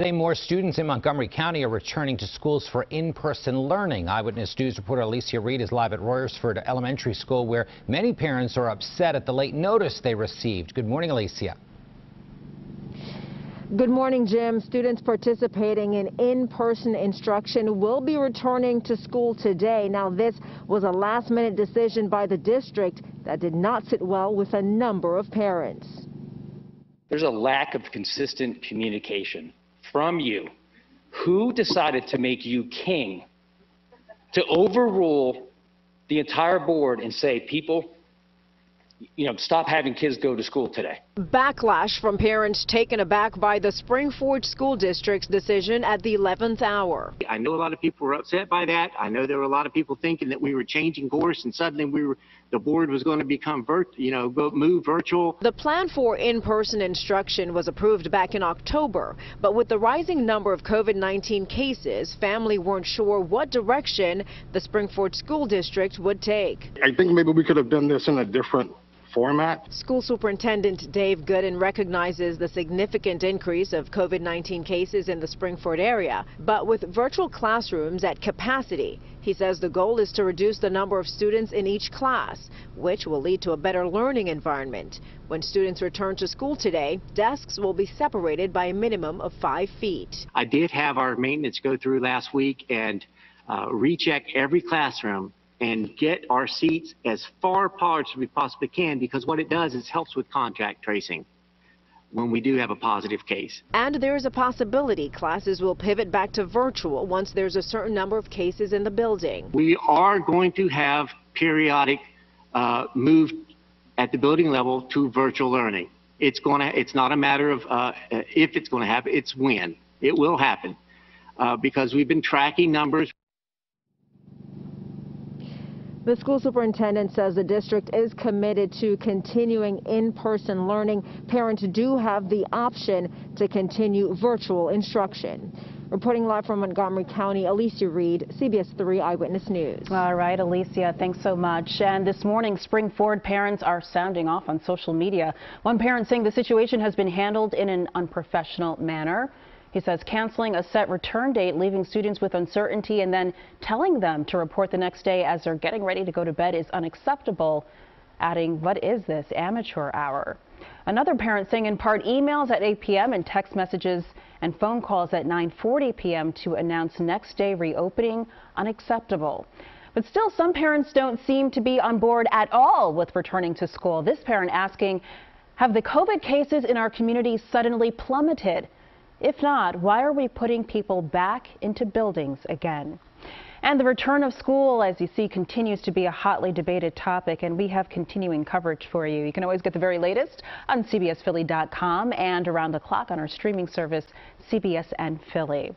Today, more students in Montgomery County are returning to schools for in-person learning. Eyewitness News reporter Alecia Reid is live at Royersford Elementary School, where many parents are upset at the late notice they received. Good morning, Alecia. Good morning, Jim. Students participating in in-person instruction will be returning to school today. Now, this was a last-minute decision by the district that did not sit well with a number of parents. There's a lack of consistent communication from you who decided to make you king to overrule the entire board and say, people, you know, stop having kids go to school today. Backlash from parents taken aback by the Spring-Ford School District's decision at the 11th hour. I know a lot of people were upset by that. I know there were a lot of people thinking that we were changing course and suddenly we were, the board was going to become, virt, you know, go, move virtual. The plan for in-person instruction was approved back in October, but with the rising number of COVID-19 cases, family weren't sure what direction the Spring-Ford School District would take. I think maybe we could have done this in a different format. School Superintendent Dave Goodin recognizes the significant increase of COVID-19 cases in the Spring-Ford area, but with virtual classrooms at capacity, he says the goal is to reduce the number of students in each class, which will lead to a better learning environment. When students return to school today, desks will be separated by a minimum of five feet. I did have our maintenance go through last week and uh, recheck every classroom and get our seats as far apart as we possibly can because what it does is helps with contact tracing when we do have a positive case. And there is a possibility classes will pivot back to virtual once there's a certain number of cases in the building. We are going to have periodic uh, move at the building level to virtual learning. It's going to, it's not a matter of uh, if it's going to happen, it's when. It will happen uh, because we've been tracking numbers. The school superintendent says the district is committed to continuing in-person learning. Parents do have the option to continue virtual instruction. Reporting live from Montgomery County, Alecia Reid, CBS 3 Eyewitness News. All right, Alecia, thanks so much. And this morning, Spring-Ford parents are sounding off on social media. One parent saying the situation has been handled in an unprofessional manner. He says canceling a set return date, leaving students with uncertainty, and then telling them to report the next day as they're getting ready to go to bed is unacceptable, adding, what is this, amateur hour? Another parent saying in part emails at 8 p.m. and text messages and phone calls at 9.40 p.m. to announce next day reopening unacceptable. But still, some parents don't seem to be on board at all with returning to school. This parent asking, have the COVID cases in our community suddenly plummeted? If not, why are we putting people back into buildings again? And the return of school, as you see, continues to be a hotly debated topic, and we have continuing coverage for you. You can always get the very latest on CBSPhilly.com and around the clock on our streaming service, CBSN Philly.